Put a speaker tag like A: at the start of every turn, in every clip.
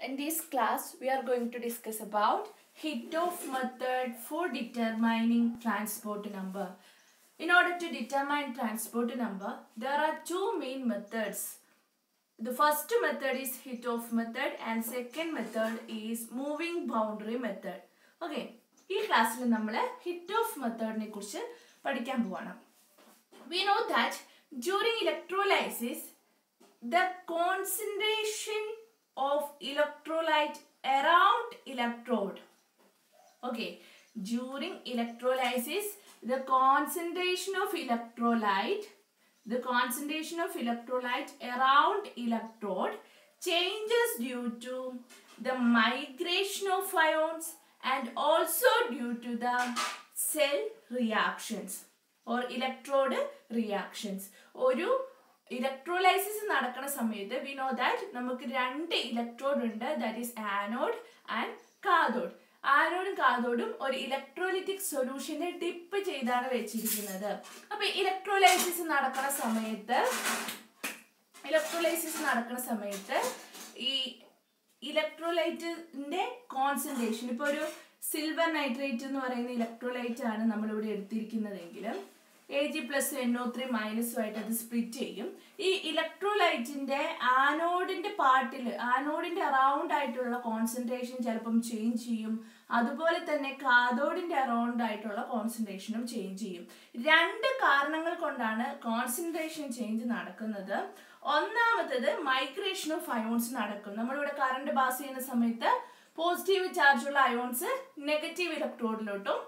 A: In this class, we are going to discuss about Hitov method for determining transport number. In order to determine transport number, there are two main methods. The first method is Hitov method and second method is moving boundary method. Okay, ഈ ക്ലാസ്സിൽ നമ്മൾ ഹിറ്റോഫ് മെത്തേഡിനെ കുറിച്ച് പഠിക്കാൻ പോവാണ് we know that during electrolysis the concentration of electrolyte around electrode. Okay. During electrolysis the concentration of electrolyte the concentration of electrolyte around electrode changes due to the migration of ions and also due to the cell reactions or electrode reactions. Or ഒരു electrolysis നടക്കുന്ന സമയത്ത് we know that നമുക്ക് രണ്ട് electrode ഉണ്ട്. That is anode and cathode ആനോഡും കാതോഡും ഒരു electrolytic സൊല്യൂഷനെ dip ചെയ്താണ് വെച്ചിരിക്കുന്നത്. അപ്പൊ ഇലക്ട്രോലൈസിസ് നടക്കുന്ന സമയത്ത് ഇലക്ട്രോലൈസിസ് നടക്കുന്ന സമയത്ത് ഈ ഇലക്ട്രോലൈറ്റിന്റെ കോൺസെൻട്രേഷൻ ഇപ്പൊ ഒരു സിൽവർ നൈട്രേറ്റ് എന്ന് പറയുന്ന ഇലക്ട്രോലൈറ്റ് ആണ് നമ്മളിവിടെ എടുത്തിരിക്കുന്നതെങ്കിൽ A G plus N O three മൈനസുമായിട്ട് അത് സ്പ്ലിറ്റ് ചെയ്യും. ഈ ഇലക്ട്രോലൈറ്റിന്റെ ആനോഡിന്റെ പാർട്ടിൽ ആനോഡിന്റെ അറൗണ്ട് ആയിട്ടുള്ള കോൺസെൻട്രേഷൻ ചിലപ്പം ചേഞ്ച് ചെയ്യും. അതുപോലെ തന്നെ കാതോഡിന്റെ അറൗണ്ട് ആയിട്ടുള്ള കോൺസെൻട്രേഷനും ചേഞ്ച് ചെയ്യും. രണ്ട് കാരണങ്ങൾ കൊണ്ടാണ് കോൺസെൻട്രേഷൻ ചേഞ്ച് നടക്കുന്നത്. ഒന്നാമത്തത് മൈഗ്രേഷൻ ഓഫ് അയോൺസ് നടക്കും. നമ്മളിവിടെ കറണ്ട് പാസ് ചെയ്യുന്ന സമയത്ത് പോസിറ്റീവ് ചാർജ് ഉള്ള അയോൺസ് നെഗറ്റീവ് ഇലക്ട്രോഡിലോട്ടും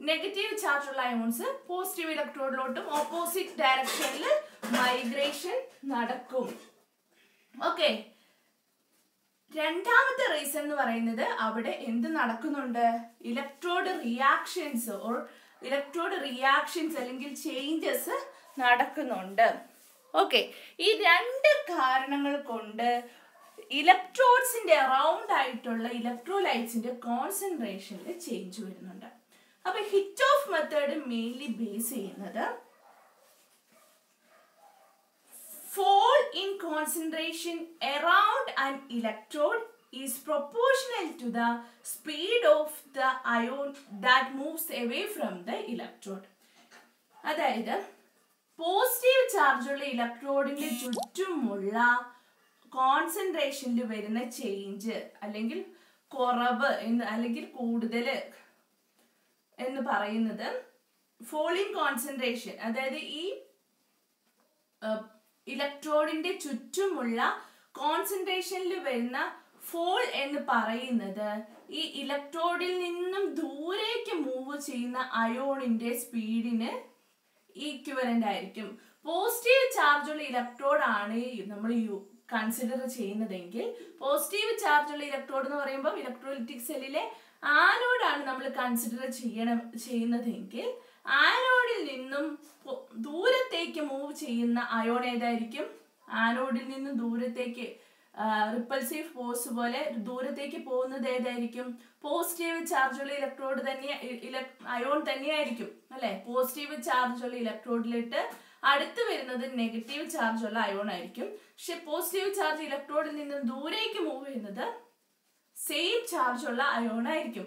A: നെഗറ്റീവ് ചാർജുള്ള അയോൺസ് പോസിറ്റീവ് ഇലക്ട്രോഡിലോട്ടും ഓപ്പോസിറ്റ് ഡയറക്ഷനിൽ മൈഗ്രേഷൻ നടക്കും. ഓക്കെ രണ്ടാമത്തെ റീസൺ എന്ന് പറയുന്നത് അവിടെ എന്ത് നടക്കുന്നുണ്ട്? Electrode reactions or electrode reactions അല്ലെങ്കിൽ ചേഞ്ചസ് നടക്കുന്നുണ്ട്. ഓക്കെ ഈ രണ്ട് കാരണങ്ങൾ കൊണ്ട് ഇലക്ട്രോഡ്സിന്റെ അറൗണ്ട് ആയിട്ടുള്ള ഇലക്ട്രോലൈറ്റ്സിന്റെ കോൺസെൻട്രേഷനിൽ ചേഞ്ച് വരുന്നുണ്ട്. അപ്പൊ Hittorf method mainly base ചെയ്യുന്നത് fall in concentration around an electrode is proportional to the speed of the ion that moves away from the electrode അതായത് പോസിറ്റീവ് ചാർജുള്ള ഇലക്ട്രോഡിന്റെ ചുറ്റുമുള്ള കോൺസെൻട്രേഷനിൽ വരുന്ന ചേഞ്ച് അല്ലെങ്കിൽ കുറവ് അല്ലെങ്കിൽ കൂടുതൽ എന്ന് പറയുന്നത് ഫോളിങ് കോൺസെൻട്രേഷൻ അതായത് ഈ ഇലക്ട്രോഡിന്റെ ചുറ്റുമുള്ള കോൺസെൻട്രേഷനിൽ വരുന്ന ഫോൾ എന്ന് പറയുന്നത് ഈ ഇലക്ട്രോഡിൽ നിന്നും ദൂരേക്ക് മൂവ് ചെയ്യുന്ന അയോണിന്റെ സ്പീഡിന് ഈക്വലന്റ് ആയിരിക്കും. പോസിറ്റീവ് ചാർജുള്ള ഇലക്ട്രോഡ് ആണ് നമ്മൾ കൺസിഡർ ചെയ്യുന്നതെങ്കിൽ പോസിറ്റീവ് ചാർജുള്ള ഇലക്ട്രോഡ് എന്ന് പറയുമ്പോൾ ഇലക്ട്രോലിറ്റിക് സെല്ലിലെ ആനോഡാണ് നമ്മൾ കൺസിഡർ ചെയ്യണം ചെയ്യുന്നതെങ്കിൽ ആനോഡിൽ നിന്നും ദൂരത്തേക്ക് മൂവ് ചെയ്യുന്ന അയോൺ ഏതായിരിക്കും? ആനോഡിൽ നിന്നും ദൂരത്തേക്ക് റിപ്പൾസീവ് ഫോഴ്സ് പോലെ ദൂരത്തേക്ക് പോകുന്നത് ഏതായിരിക്കും? പോസിറ്റീവ് ചാർജുള്ള ഇലക്ട്രോഡ് തന്നെ അയോൺ തന്നെയായിരിക്കും അല്ലെ? പോസിറ്റീവ് ചാർജുള്ള ഇലക്ട്രോഡിലിട്ട് അടുത്ത് വരുന്നത് നെഗറ്റീവ് ചാർജുള്ള അയോൺ ആയിരിക്കും. പക്ഷെ പോസിറ്റീവ് ചാർജ് ഇലക്ട്രോഡിൽ നിന്നും ദൂരേക്ക് മൂവ് ചെയ്യുന്നത് സെയിം ചാർജുള്ള അയോൺ ആയിരിക്കും.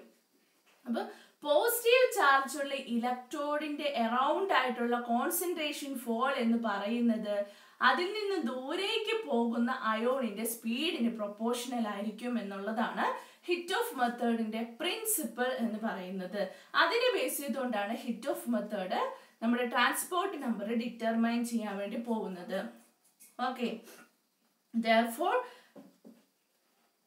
A: അപ്പൊ പോസിറ്റീവ് ചാർജ് ഉള്ള ഇലക്ട്രോഡിന്റെ അറൗണ്ട് ആയിട്ടുള്ള കോൺസെൻട്രേഷൻ ഫോൾ എന്ന് പറയുന്നത് അതിൽ നിന്ന് ദൂരേക്ക് പോകുന്ന അയോണിന്റെ സ്പീഡിന് പ്രൊപ്പോർഷണൽ ആയിരിക്കും എന്നുള്ളതാണ് ഹിറ്റ് ഓഫ് മെത്തേഡിന്റെ പ്രിൻസിപ്പിൾ എന്ന് പറയുന്നത്. അതിനെ ബേസ് ചെയ്തുകൊണ്ടാണ് ഹിറ്റ് ഓഫ് മെത്തേഡ് നമ്മുടെ ട്രാൻസ്പോർട്ട് നമ്പർ ഡിറ്റർമൈൻ ചെയ്യാൻ വേണ്ടി പോകുന്നത്. Okay therefore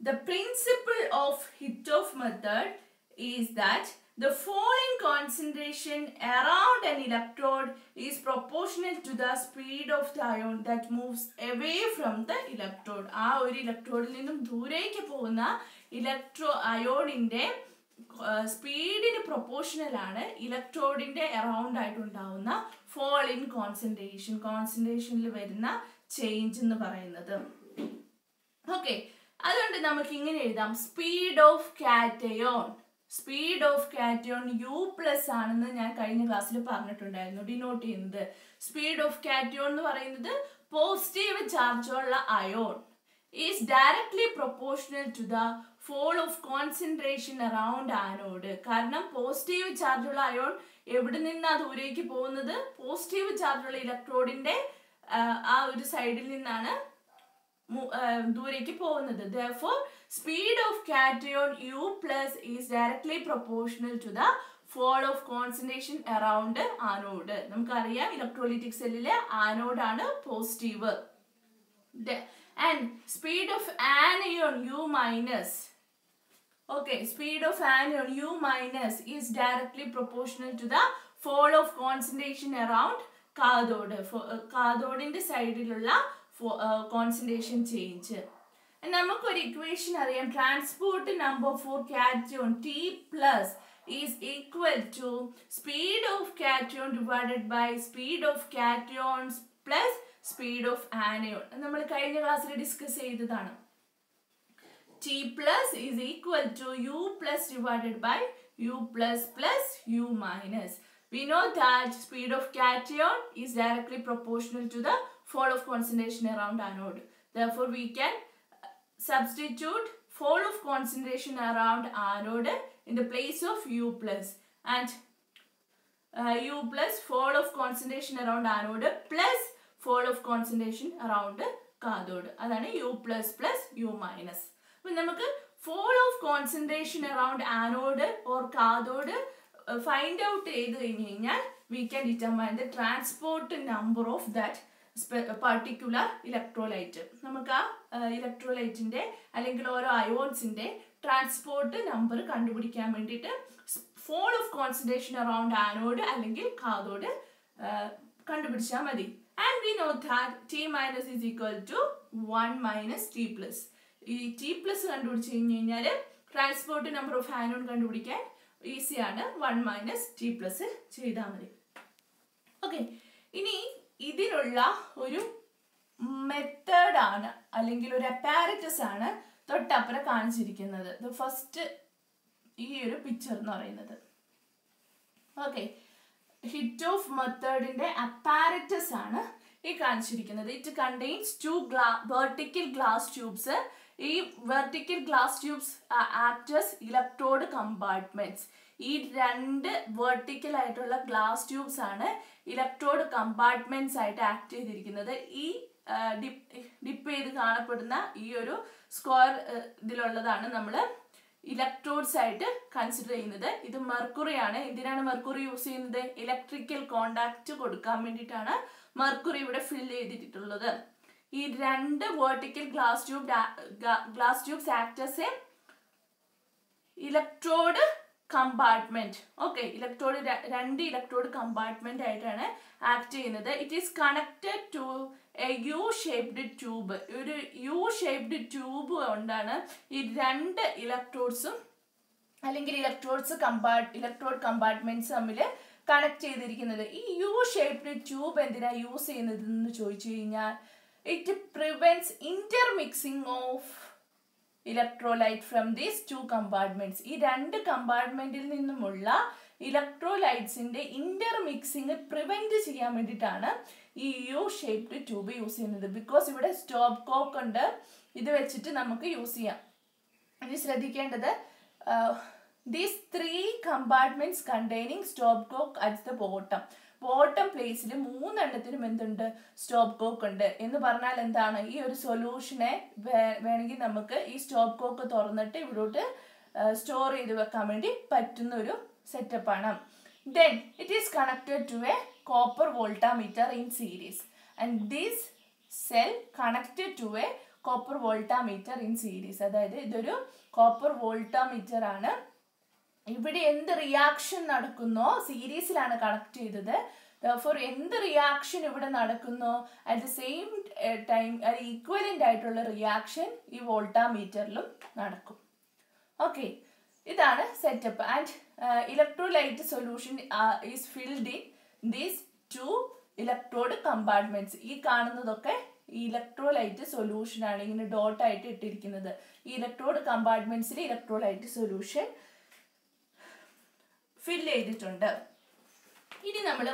A: the principle of Hitov method is that the falling concentration around an electrode is proportional to the speed of the ion that moves away from the electrode. ആ ഒരു ഇലക്ട്രോഡിൽ നിന്നും ദൂരേക്ക് പോകുന്ന electro അയോണിന്റെ സ്പീഡിന് proportional ആണ് ഇലക്ട്രോഡിന്റെ around ആയിട്ടുണ്ടാവുന്ന fall in concentration കോൺസെൻട്രേഷനിൽ വരുന്ന ചേഞ്ച് എന്ന് പറയുന്നത് ഓക്കെ അതുകൊണ്ട് നമുക്ക് ഇങ്ങനെ എഴുതാം. Speed of cation speed of cation u plus ആണെന്ന് ഞാൻ കഴിഞ്ഞ ക്ലാസ്സിൽ പറഞ്ഞിട്ടുണ്ടായിരുന്നു. ഡിനോട്ട് ചെയ്യുന്നത്. സ്പീഡ് ഓഫ് കാറ്റയോൺ എന്ന് പറയുന്നത് പോസിറ്റീവ് ചാർജുള്ള ion is directly proportional to the fall of concentration around anode കാരണം പോസിറ്റീവ് ചാർജുള്ള അയോൺ എവിടെ നിന്നാ ദൂരേക്ക് പോകുന്നത്? പോസിറ്റീവ് ചാർജുള്ള ഇലക്ട്രോഡിന്റെ ആ ഒരു സൈഡിൽ നിന്നാണ് ദൂരേക്ക് പോകുന്നത്. The speed of cation U plus is directly proportional to the fall of concentration around anode നമുക്കറിയാം ഇലക്ട്രോലിറ്റിക് സെല്ലിലെ ആനോഡാണ് positive and speed of anion U minus okay speed of anion U minus is directly proportional to the fall of concentration around cathode കാതോഡിന്റെ സൈഡിലുള്ള concentration change നമുക്കൊരു equation അറിയാം. Transport number for cation T plus is equal to speed of cation divided by speed of cation plus speed of anion നമ്മൾ കഴിഞ്ഞ ക്ലാസ്സിൽ discuss ചെയ്തതാണ്. T plus is equal to U plus divided by U plus plus U minus we know that speed of cation is directly proportional to the fall of concentration around anode. Therefore, we can uh, substitute fall of concentration around anode in the place of U plus and uh, U plus fall of concentration around anode plus fall of concentration around cathode. അതാണ് U plus plus U minus. നമുക്ക് fall of concentration around anode or cathode find out ചെയ്ത് കഴിഞ്ഞ് കഴിഞ്ഞാൽ we can determine the transport number particular electrolyte നമുക്ക് ആ ഇലക്ട്രോലൈറ്റിന്റെ അല്ലെങ്കിൽ ഓരോ അയോൺസിന്റെ transport number കണ്ടുപിടിക്കാൻ വേണ്ടിയിട്ട് fall of concentration around anode അല്ലെങ്കിൽ കാതോഡ് കണ്ടുപിടിച്ചാൽ മതി. And we know that T minus is equal to one minus T plus ഈ ടി പ്ലസ് കണ്ടുപിടിച്ച് കഴിഞ്ഞ് കഴിഞ്ഞാൽ ട്രാൻസ്പോർട്ട് നമ്പർ ഓഫ് ആനോഡ് കണ്ടുപിടിക്കാൻ ഈസിയാണ് വൺ മൈനസ് ടി പ്ലസ് ചെയ്താൽ മതി. ഓക്കെ ഇനി ഇതിനുള്ള ഒരു മെത്തേഡാണ് അല്ലെങ്കിൽ ഒരു അപ്പാരറ്റസ് ആണ് തൊട്ടപ്പുറം കാണിച്ചിരിക്കുന്നത്. ഫസ്റ്റ് ഈ ഒരു പിക്ചർ എന്ന് പറയുന്നത്. ഓക്കെ ഹിറ്റ് ഓഫ് മെത്തേഡിന്റെ അപ്പാരറ്റസ് ആണ് ഈ കാണിച്ചിരിക്കുന്നത്. It contains two ഗ്ലാ vertical glass tubes ഈ vertical glass tubes act as electrode compartments ഈ രണ്ട് വെർട്ടിക്കൽ ആയിട്ടുള്ള ഗ്ലാസ് ട്യൂബ്സ് ആണ് ഇലക്ട്രോഡ് കമ്പാർട്ട്മെന്റ്സ് ആയിട്ട് ആക്ട് ചെയ്തിരിക്കുന്നത്. ഈ ഡിപ്പ് ചെയ്ത് കാണപ്പെടുന്ന ഈ ഒരു സ്ക്വയർ ഇതിലുള്ളതാണ് നമ്മൾ ഇലക്ട്രോഡ്സ് ആയിട്ട് കൺസിഡർ ചെയ്യുന്നത്. ഇത് മെർക്കുറി ആണ്. എന്തിനാണ് മെർക്കുറി യൂസ് ചെയ്യുന്നത്? ഇലക്ട്രിക്കൽ കോണ്ടാക്ട് കൊടുക്കാൻ വേണ്ടിയിട്ടാണ് മെർക്കുറി ഇവിടെ ഫിൽ ചെയ്തിട്ടുള്ളത്. ഈ രണ്ട് vertical glass tube glass tubes act as a electrode compartment okay electrode രണ്ട് ഇലക്ട്രോഡ് കമ്പാർട്ട്മെന്റ് ആയിട്ടാണ് ആക്ട് ചെയ്യുന്നത്. It is connected to a U shaped tube ഒരു യു ഷേപ്ഡ് ട്യൂബ് കൊണ്ടാണ് ഈ രണ്ട് ഇലക്ട്രോഡ്സും അല്ലെങ്കിൽ ഇലക്ട്രോഡ്സ് കമ്പാർട്ട് ഇലക്ട്രോഡ് കമ്പാർട്ട്മെന്റ്സ് തമ്മിൽ കണക്ട് ചെയ്തിരിക്കുന്നത്. ഈ യു ഷേപ്ഡ് ട്യൂബ് എന്തിനാ യൂസ് ചെയ്യുന്നത് എന്ന് ചോദിച്ചു കഴിഞ്ഞാൽ it prevents intermixing of electrolyte from these two compartments ഈ രണ്ട് കമ്പാർട്ട്മെന്റിൽ നിന്നുമുള്ള ഇലക്ട്രോലൈറ്റ്സിന്റെ ഇന്റർമിക്സിങ് പ്രിവെന്റ് ചെയ്യാൻ വേണ്ടിയിട്ടാണ് ഈ യു ഷേപ്ഡ് ട്യൂബ് യൂസ് ചെയ്യുന്നത്. ബിക്കോസ് ഇവിടെ സ്റ്റോപ്പ് കോക്ക് ഉണ്ട്. ഇത് വെച്ചിട്ട് നമുക്ക് യൂസ് ചെയ്യാം. ഇനി ശ്രദ്ധിക്കേണ്ടത് these three compartments containing stopcock at the bottom bottom പ്ലേസിൽ മൂന്നെണ്ണത്തിനും എന്തുണ്ട്? സ്റ്റോപ്പ് കോക്ക് ഉണ്ട്. എന്ന് പറഞ്ഞാൽ എന്താണ്? ഈ ഒരു സൊല്യൂഷനെ വേണമെങ്കിൽ നമുക്ക് ഈ സ്റ്റോപ്പ് കോക്ക് തുറന്നിട്ട് ഇവിടോട്ട് സ്റ്റോർ ചെയ്ത് വെക്കാൻ വേണ്ടി പറ്റുന്ന ഒരു സെറ്റപ്പാണ് then it is connected to a copper voltameter in series and these cell connected to a copper voltameter in series അതായത് ഇതൊരു കോപ്പർ വോൾട്ടാമീറ്റർ ആണ്. ഇവിടെ എന്ത് റിയാക്ഷൻ നടക്കുന്നോ സീരീസിലാണ് കണക്ട് ചെയ്തത്. ഫോർ എന്ത് റിയാക്ഷൻ ഇവിടെ നടക്കുന്നു at the same time equivalent ആയിട്ടുള്ള റിയാക്ഷൻ ഈ വോൾട്ടാമീറ്ററിലും നടക്കും. ഓക്കെ ഇതാണ് setup and electrolyte solution is filled in these two electrode compartments ഈ കാണുന്നതൊക്കെ ഈ ഇലക്ട്രോലൈറ്റ് സൊല്യൂഷൻ ആണ് ഇങ്ങനെ ഡോട്ടായിട്ട് ഇട്ടിരിക്കുന്നത്. ഈ ഇലക്ട്രോഡ് കമ്പാർട്ട്മെന്റ്സിൽ ഇലക്ട്രോലൈറ്റ് സൊല്യൂഷൻ ഫില്ല് ചെയ്തിട്ടുണ്ട്. ഇനി നമ്മൾ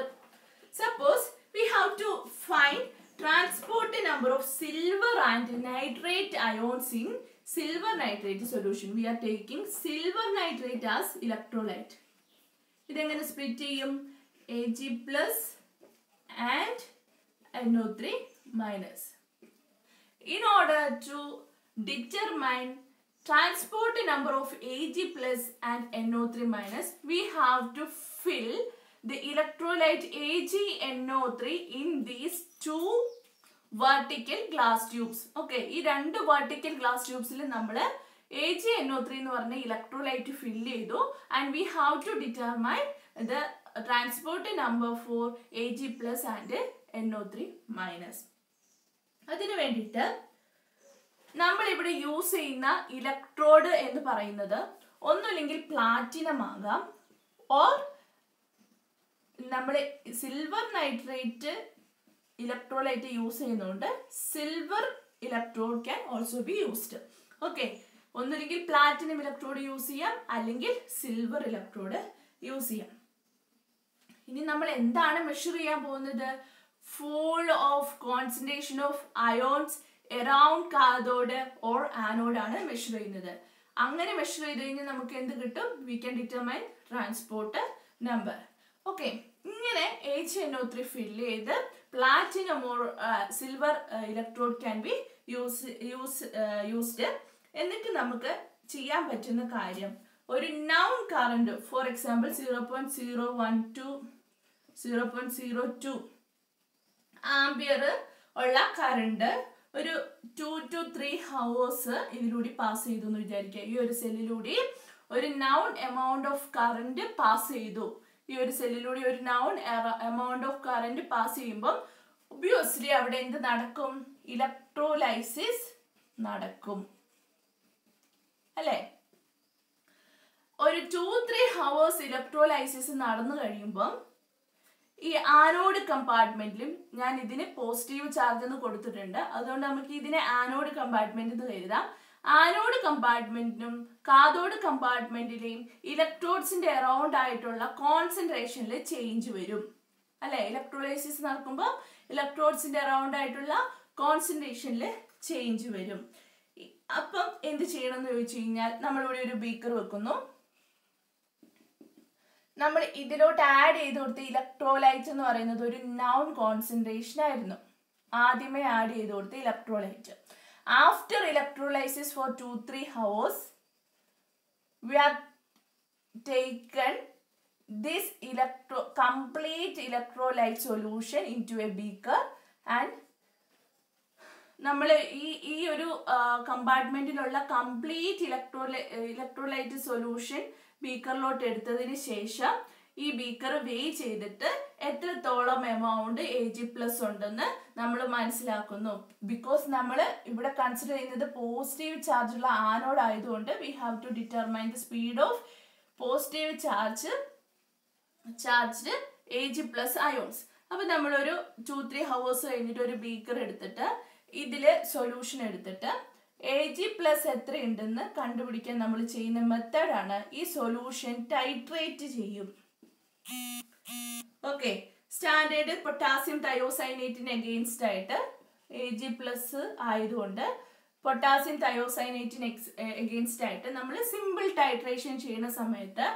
A: suppose we have to find transport number of silver and nitrate ions in silver nitrate solution we are taking silver nitrate as electrolyte ഇതെങ്ങനെ സ്പ്ലിറ്റ് ചെയ്യും? A G plus and N O three minus in order to determine transport number of Ag plus and NO3 minus, we have to fill the electrolyte AgNO3 in these two vertical glass tubes. Okay, ഈ രണ്ട് vertical glass tubesൽ നമ്മൾ A G N O three എന്ന് പറഞ്ഞ electrolyte fill ചെയ്തു and we have to determine the transport number for A G plus and N O three minus അതിനു വേണ്ടിയിട്ട് നമ്മൾ ഇവിടെ യൂസ് ചെയ്യുന്ന ഇലക്ട്രോഡ് എന്ന് പറയുന്നത് ഒന്നുമില്ലെങ്കിൽ പ്ലാറ്റിനം ആകാം. ഓർ നമ്മൾ സിൽവർ നൈട്രേറ്റ് ഇലക്ട്രോലൈറ്റ് യൂസ് ചെയ്യുന്നതുകൊണ്ട് silver electrode can also be used okay ഒന്നുമില്ലെങ്കിൽ പ്ലാറ്റിനം ഇലക്ട്രോഡ് യൂസ് ചെയ്യാം. അല്ലെങ്കിൽ സിൽവർ ഇലക്ട്രോഡ് യൂസ് ചെയ്യാം. ഇനി നമ്മൾ എന്താണ് മെഷർ ചെയ്യാൻ പോകുന്നത്? Fall of concentration of ions around cathode or anode ആണ് മെഷർ ചെയ്യുന്നത്. അങ്ങനെ മെഷർ ചെയ്ത് കഴിഞ്ഞാൽ നമുക്ക് എന്ത് കിട്ടും? We can determine transport number okay ഇങ്ങനെ H N O three fill ചെയ്ത് platinum or silver electrode can be use use used എന്നിട്ട് നമുക്ക് ചെയ്യാൻ പറ്റുന്ന കാര്യം. ഒരു known current for example zero point zero one to zero point zero two ampere ഉള്ള current ഒരു ടു ടു ത്രീ ഹവേഴ്സ് ഇതിലൂടെ പാസ് ചെയ്തു എന്ന് വിചാരിക്കുക ഈ ഒരു സെല്ലിലൂടെ ഒരു known amount of current pass ചെയ്തു. ഈ ഒരു സെല്ലിലൂടെ ഒരു known amount of current pass ചെയ്യുമ്പം ഒബ്വിയസ്ലി അവിടെ എന്ത് നടക്കും? ഇലക്ട്രോലൈസിസ് നടക്കും. അല്ലേ? ഒരു ടു ത്രീ ഹവേഴ്സ് ഇലക്ട്രോലൈസിസ് നടന്നു കഴിയുമ്പം ഈ ആനോഡ് കമ്പാർട്ട്മെന്റിലും ഞാൻ ഇതിന് പോസിറ്റീവ് ചാർജ് എന്ന് കൊടുത്തിട്ടുണ്ട്. അതുകൊണ്ട് നമുക്ക് ഇതിനെ ആനോഡ് കമ്പാർട്ട്മെന്റ് എന്ന് എഴുതാം. ആനോഡ് കമ്പാർട്ട്മെന്റിനും കാതോഡ് കമ്പാർട്ട്മെന്റിലെയും ഇലക്ട്രോഡ്സിന്റെ അറൗണ്ട് ആയിട്ടുള്ള കോൺസെൻട്രേഷനിൽ ചേഞ്ച് വരും. അല്ലെ? ഇലക്ട്രോലൈസിസ് നടക്കുമ്പോൾ ഇലക്ട്രോഡ്സിന്റെ അറൗണ്ട് ആയിട്ടുള്ള കോൺസെൻട്രേഷനിൽ ചേഞ്ച് വരും. അപ്പം എന്ത് ചെയ്യണം എന്ന് ചോദിച്ചു കഴിഞ്ഞാൽ നമ്മളിവിടെ ഒരു ബീക്കർ വെക്കുന്നു. നമ്മൾ ഇതിലോട്ട് ആഡ് ചെയ്ത് കൊടുത്ത ഇലക്ട്രോലൈറ്റ് എന്ന് പറയുന്നത് ഒരു നൗൺ കോൺസെൻട്രേഷൻ ആയിരുന്നു. ആദ്യമേ ആഡ് ചെയ്ത് കൊടുത്ത electrolyte after electrolysis for two three hours we are taken this electro complete electrolyte solution into a beaker and നമ്മൾ ഈ ഈ ഒരു കമ്പാർട്ട്മെന്റിലുള്ള കംപ്ലീറ്റ് ഇലക്ട്രോ ഇലക്ട്രോലൈറ്റ് സൊല്യൂഷൻ ബീക്കറിലോട്ട് എടുത്തതിന് ശേഷം ഈ ബീക്കർ വേ ചെയ്തിട്ട് എത്രത്തോളം എമൗണ്ട് എ ജി പ്ലസ് ഉണ്ടെന്ന് നമ്മൾ മനസ്സിലാക്കുന്നു. ബിക്കോസ് നമ്മൾ ഇവിടെ കൺസിഡർ ചെയ്യുന്നത് പോസിറ്റീവ് ചാർജുള്ള ആനോഡ് ആയതുകൊണ്ട് we have to determine the speed of positive charge charged A G plus ions അപ്പൊ നമ്മളൊരു ടു ത്രീ ഹവേഴ്സ് കഴിഞ്ഞിട്ട് ഒരു ബീക്കർ എടുത്തിട്ട് ഇതിൽ സൊല്യൂഷൻ എടുത്തിട്ട് എ ജി പ്ലസ് എത്ര ഉണ്ടെന്ന് കണ്ടുപിടിക്കാൻ നമ്മൾ ചെയ്യുന്ന മെത്തേഡാണ് ഈ സൊല്യൂഷൻ ടൈട്രേറ്റ് ചെയ്യും. ഓക്കെ സ്റ്റാൻഡേർഡ് പൊട്ടാസ്യം തയോസൈനേറ്റിന് അഗെയിൻസ്റ്റ് ആയിട്ട് എ ജി പ്ലസ് ആയതുകൊണ്ട് പൊട്ടാസ്യം തയോസൈനേറ്റിന് എക്സ് എഗെയിൻസ്റ്റ് ആയിട്ട് നമ്മൾ സിമ്പിൾ ടൈട്രേഷൻ ചെയ്യുന്ന സമയത്ത്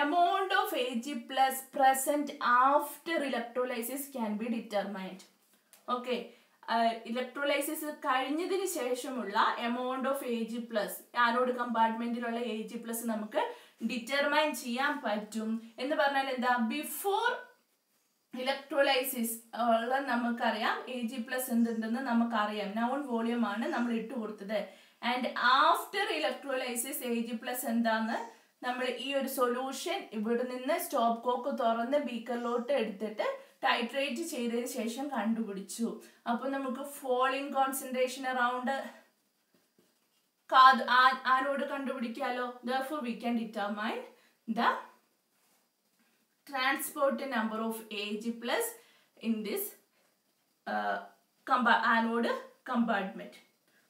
A: amount of A G plus present after electrolysis can be determined okay electrolysis കഴിഞ്ഞതിന് ശേഷമുള്ള amount of A G plus anode കമ്പാർട്ട്മെന്റിലുള്ള A G plus നമുക്ക് ഡിറ്റർമൈൻ ചെയ്യാൻ പറ്റും. എന്ന് പറഞ്ഞാൽ എന്താ? ബിഫോർ ഇലക്ട്രോലൈസിസ് ഉള്ള നമുക്കറിയാം എ ജി പ്ലസ് എന്തുണ്ടെന്ന് നമുക്കറിയാം. നൗൺ വോളിയം ആണ് നമ്മൾ ഇട്ട് കൊടുത്തത്. And after electrolysis A G plus എന്താന്ന് നമ്മൾ ഈ ഒരു സൊല്യൂഷൻ ഇവിടെ നിന്ന് സ്റ്റോപ്പ് കോക്ക് തുറന്ന് ബീക്കറിലോട്ട് എടുത്തിട്ട് ടൈട്രേറ്റ് ചെയ്തതിന് ശേഷം കണ്ടുപിടിച്ചു. അപ്പൊ നമുക്ക് ഫോളിങ് കോൺസെൻട്രേഷൻ അറൗണ്ട് ആരോട് കണ്ടുപിടിക്കാലോ? Therefore we can determine the transport number of A G plus in this anode compartment.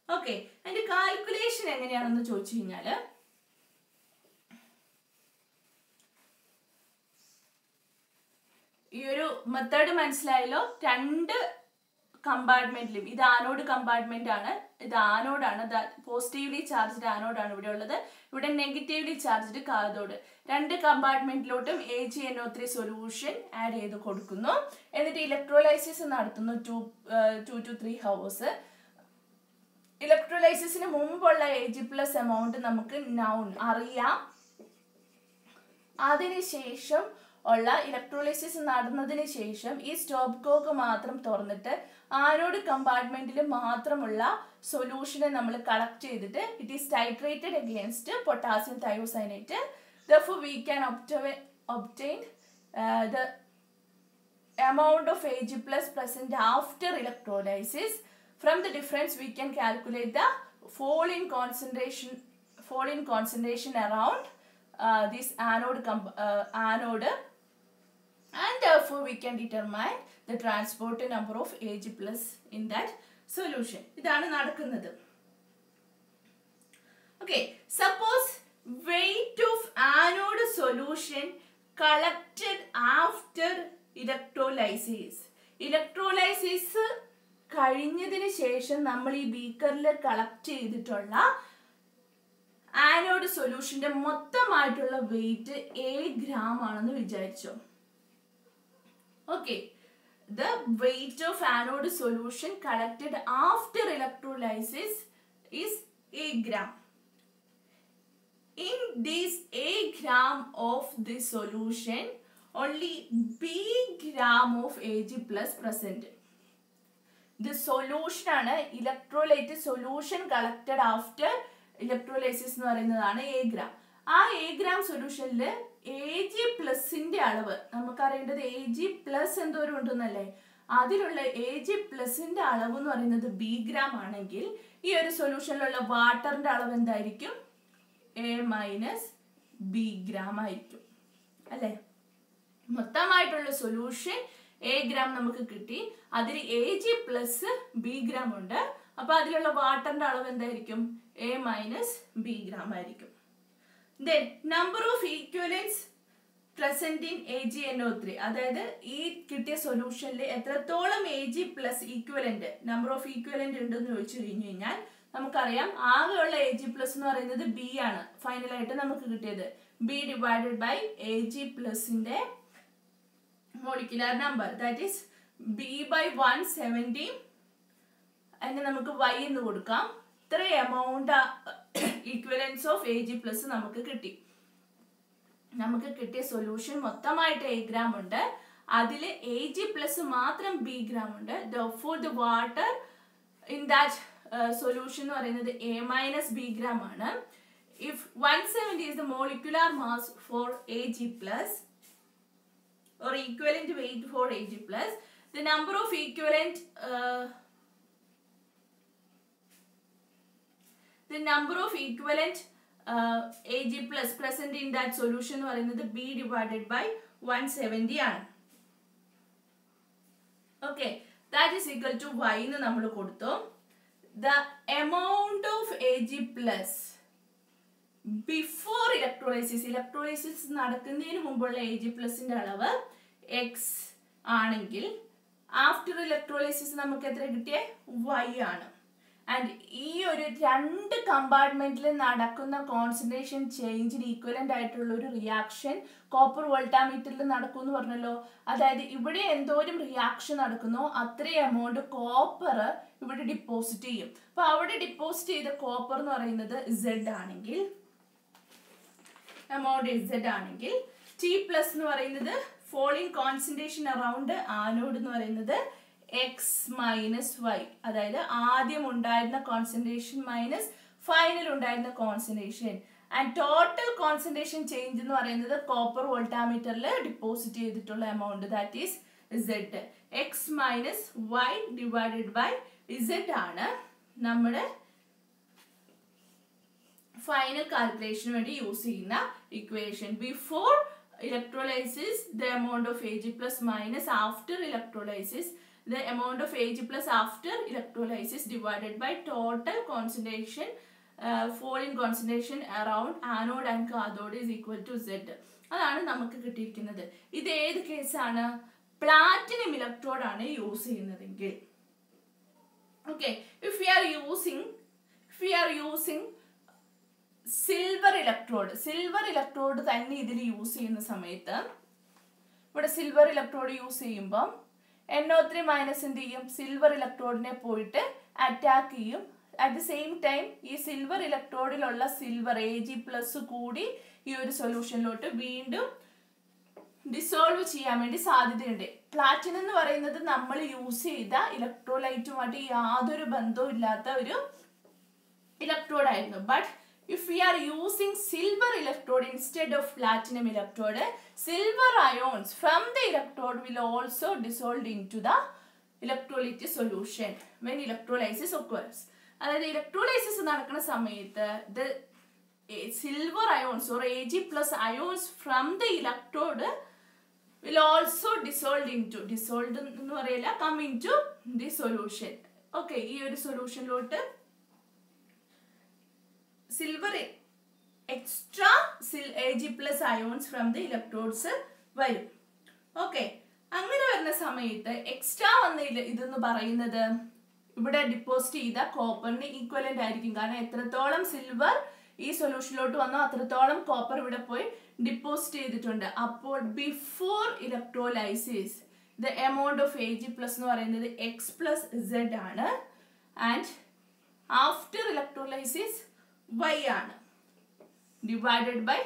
A: Okay അതിന്റെ കാൽക്കുലേഷൻ എങ്ങനെയാണെന്ന് ചോദിച്ചു കഴിഞ്ഞാൽ ഈ ഒരു മെത്തേഡ് മനസ്സിലായല്ലോ? രണ്ട് കമ്പാർട്ട്മെന്റിലും ഇത് ആനോഡ് കമ്പാർട്ട്മെന്റ് ആണ്. ഇത് ആനോഡാണ് പോസിറ്റീവ്ലി ചാർജ്ഡ് ആനോഡാണ് ഇവിടെ ഉള്ളത്. ഇവിടെ നെഗറ്റീവ്ലി ചാർജ്ഡ് കാതോഡ് രണ്ട് കമ്പാർട്ട്മെന്റിലോട്ടും A G N O three solution add ചെയ്ത് കൊടുക്കുന്നു. എന്നിട്ട് ഇലക്ട്രോലൈസിസ് നടത്തുന്നു ടു ടു ത്രീ ഹവേഴ്സ് ഇലക്ട്രോലൈസിസിന് മുമ്പുള്ള എ ജി പ്ലസ് എമൗണ്ട് നമുക്ക് നൗൺ അറിയാം. അതിനുശേഷം ഉള്ള ഇലക്ട്രോളിസിസ് നടന്നതിന് ശേഷം ഈ സ്റ്റോപ്പ് കോക്ക് മാത്രം തുറന്നിട്ട് ആരോട് കമ്പാർട്ട്മെന്റിൽ മാത്രമുള്ള സൊല്യൂഷനെ നമ്മൾ കളക്ട് ചെയ്തിട്ട് it is titrated against potassium thiocyanate thus we can obtain obtain the amount of A G plus present after electrolysis from the difference we can calculate the fall falling concentration in concentration around this anode കമ്പ anode and therefore we can determine the transport number of Ag plus in that solution. ഇതാണ് നടക്കുന്നത് Okay, suppose weight of anode solution collected after electrolysis. electrolysis കഴിഞ്ഞതിന് ശേഷം നമ്മൾ ഈ ബീക്കറിൽ collect ചെയ്തിട്ടുള്ള anode സൊല്യൂഷന്റെ മൊത്തമായിട്ടുള്ള വെയിറ്റ് ഏഴ് ഗ്രാം ആണെന്ന് വിചാരിച്ചോ okay the weight of anode solution collected after electrolysis is eight gram in this a gram of this solution only b gram of ag plus present. The solution ആണ് electrolyte solution collected after electrolysis എന്ന് പറയുന്നതാണ് A gram ആ A gram സൊല്യൂഷനിൽ A G പ്ലസിന്റെ അളവ്. നമുക്കറിയേണ്ടത് A G plus എന്തോരം ഉണ്ടെന്നല്ലേ? അതിലുള്ള എ ജി പ്ലസിന്റെ അളവ് എന്ന് പറയുന്നത് ബി ഗ്രാം ആണെങ്കിൽ ഈ ഒരു സൊല്യൂഷനിലുള്ള വാട്ടറിന്റെ അളവ് എന്തായിരിക്കും? എ മൈനസ് ബി ഗ്രാം ആയിരിക്കും. അല്ലേ? മൊത്തമായിട്ടുള്ള സൊല്യൂഷൻ എ ഗ്രാം നമുക്ക് കിട്ടി. അതിൽ A G plus B gram ഉണ്ട്. അപ്പൊ അതിലുള്ള വാട്ടറിന്റെ അളവ് എന്തായിരിക്കും? എ മൈനസ് ബി ഗ്രാം ആയിരിക്കും. Then number of equivalents N O three അതായത് ഈ കിട്ടിയ സൊല്യൂഷനിൽ എത്രത്തോളം A G plus equivalent number of equivalent ഉണ്ടെന്ന് ചോദിച്ചു കഴിഞ്ഞു കഴിഞ്ഞാൽ നമുക്കറിയാം ആകെയുള്ള എ ജി പ്ലസ് എന്ന് പറയുന്നത് ബി ആണ്. ഫൈനലായിട്ട് നമുക്ക് കിട്ടിയത് B divided by A G പ്ലസിന്റെ molecular number that is B by one seventeen അതിന് നമുക്ക് വൈ എന്ന് കൊടുക്കാം. ഇത്ര amount equivalence of A G plus നമുക്ക് കിട്ടി. നമുക്ക് കിട്ടിയ സൊല്യൂഷൻ മൊത്തമായിട്ട് എ ഗ്രാം ഉണ്ട്. അതിൽ എ ജി പ്ലസ് മാത്രം ബി ഗ്രാം ഉണ്ട്. For the water in that solution എന്ന് പറയുന്നത് എ മൈനസ് ബി ഗ്രാം ആണ്. If one seventy is the molecular mass for A G plus or equivalent weight for Ag plus the number of equivalent uh, the of of A G plus present in that solution എന്ന് പറയുന്നത് B divided by one seventy ആണ്. Okay that is equal to Y എന്ന് നമ്മൾ കൊടുത്തു. The amount of A G plus before electrolysis electrolysis നടക്കുന്നതിന് മുമ്പുള്ള A G പ്ലസിന്റെ അളവ് എക്സ് ആണെങ്കിൽ ആഫ്റ്റർ ഇലക്ട്രോലൈസിസ് നമുക്ക് എത്ര കിട്ടിയ? വൈ ആണ്. ആൻഡ് ഈ ഒരു രണ്ട് കമ്പാർട്ട്മെന്റിൽ നടക്കുന്ന കോൺസെൻട്രേഷൻ ചേഞ്ചിന് ഈക്വലന്റ് ആയിട്ടുള്ള ഒരു റിയാക്ഷൻ കോപ്പർ വോൾട്ടാമീറ്ററിൽ നടക്കും എന്ന് പറഞ്ഞല്ലോ. അതായത് ഇവിടെ എന്തോരം റിയാക്ഷൻ നടക്കുന്നോ അത്രയും എമൗണ്ട് കോപ്പർ ഇവിടെ ഡിപ്പോസിറ്റ് ചെയ്യും. അപ്പൊ അവിടെ ഡിപ്പോസിറ്റ് ചെയ്ത കോപ്പർ എന്ന് പറയുന്നത് സെഡ് ആണെങ്കിൽ എമൗണ്ട് ഇസഡ് ആണെങ്കിൽ ടി പ്ലസ് എന്ന് പറയുന്നത് ഫോളിങ് കോൺസെൻട്രേഷൻ അറൗണ്ട് ആനോഡ് എന്ന് പറയുന്നത് എക്സ് മൈനസ് വൈ അതായത് ആദ്യം ഉണ്ടായിരുന്ന കോൺസെൻട്രേഷൻ മൈനസ് ഫൈനൽ ഉണ്ടായിരുന്ന concentration and total concentration change എന്ന് പറയുന്നത് കോപ്പർ വോൾട്ടാമീറ്ററിൽ ഡിപ്പോസിറ്റ് ചെയ്തിട്ടുള്ള amount that is Z X minus Y divided by Z ആണ് നമ്മുടെ ഫൈനൽ കാൽക്കുലേഷന് വേണ്ടി യൂസ് ചെയ്യുന്ന equation before electrolysis the amount of A G plus minus after electrolysis amount of A G plus after electrolysis divided by total concentration fall in concentration around anode and cathode is equal to Z അതാണ് നമുക്ക് കിട്ടിയിരിക്കുന്നത്. ഇത് ഏത് കേസാണ് platinum electrode ആണ് use ചെയ്യുന്നതെങ്കിൽ. Okay if you are using if you are using silver electrode silver electrode തന്നെ ഇതിൽ യൂസ് ചെയ്യുന്ന സമയത്ത് ഇവിടെ സിൽവർ ഇലക്ട്രോഡ് യൂസ് ചെയ്യുമ്പം എൻ ഒ ത്രീ മൈനസ് എന്ത് ചെയ്യും സിൽവർ ഇലക്ട്രോഡിനെ പോയിട്ട് അറ്റാക്ക് ചെയ്യും. അറ്റ് ദി സെയിം ടൈം ഈ സിൽവർ ഇലക്ട്രോഡിലുള്ള സിൽവർ എ ജി പ്ലസ് കൂടി ഈ ഒരു സൊല്യൂഷനിലോട്ട് വീണ്ടും ഡിസോൾവ് ചെയ്യാൻ വേണ്ടി സാധ്യതയുണ്ട്. പ്ലാറ്റിനം എന്ന് പറയുന്നത് നമ്മൾ യൂസ് ചെയ്ത ഇലക്ട്രോലൈറ്റുമായിട്ട് യാതൊരു ബന്ധവും ഇല്ലാത്ത ഒരു ഇലക്ട്രോഡ് ആയിരുന്നു. But we are using silver electrode instead of platinum electrode silver ions from the electrode will also dissolve into the electrolyte solution when electrolysis occurs അതായത് ഇലക്ട്രോലൈസിസ് നടക്കുന്ന സമയത്ത് the silver ions or A G plus ions from the electrode will also dissolved into dissolved എന്ന് പറയില്ല come into the solution okay ഈ ഒരു സൊല്യൂഷനിലോട്ട് silver extra A G plus ions from the electrodes വരും. Okay അങ്ങനെ വരുന്ന സമയത്ത് extra വന്ന ഇത് ഇതെന്ന് പറയുന്നത് ഇവിടെ ഡിപ്പോസിറ്റ് ചെയ്ത കോപ്പറിന് ഈക്വലന്റ് ആയിരിക്കും. കാരണം എത്രത്തോളം സിൽവർ ഈ സൊല്യൂഷനിലോട്ട് വന്നോ അത്രത്തോളം കോപ്പർ ഇവിടെ പോയി ഡിപ്പോസിറ്റ് ചെയ്തിട്ടുണ്ട്. അപ്പോൾ before electrolysis the amount of A G plus എന്ന് പറയുന്നത് എക്സ് പ്ലസ് സെഡ് ആണ്. ആൻഡ് ആഫ്റ്റർ ഇലക്ട്രോലൈസിസ് വൈ ആണ്. Divided by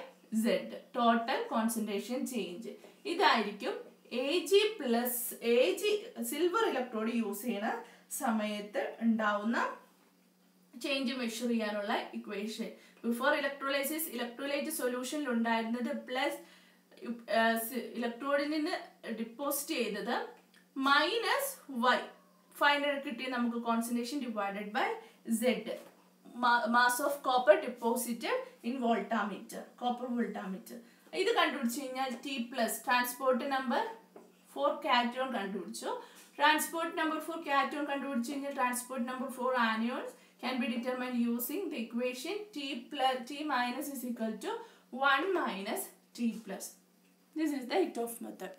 A: Z total concentration change ഇതായിരിക്കും A G plus A G silver electrode use ചെയ്യുന്ന സമയത്ത് ഉണ്ടാവുന്ന ചേഞ്ച് മെഷർ ചെയ്യാനുള്ള equation before electrolysis electrolyte സൊല്യൂഷനിൽ ഉണ്ടായിരുന്നത് പ്ലസ് ഇലക്ട്രോഡിൽ നിന്ന് ഡിപ്പോസിറ്റ് ചെയ്തത് മൈനസ് വൈ ഫൈനൽ കിട്ടിയ നമുക്ക് concentration divided by Z mass of copper deposited in voltameter copper voltameter ഇത് കണ്ടുപിടിച്ച് കഴിഞ്ഞാൽ T plus transport number for cation കണ്ടുപിടിച്ചു ട്രാൻസ്പോർട്ട് നമ്പർ ഫോർ കാറ്റോൺ കണ്ടുപിടിച്ച് കഴിഞ്ഞാൽ transport number for anions can be determined using the equation t plus t minus is equal to 1 minus t plus. This is the of method.